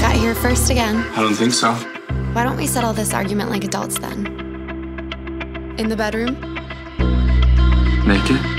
Got here first again. I don't think so. Why don't we settle this argument like adults then? In the bedroom? Naked?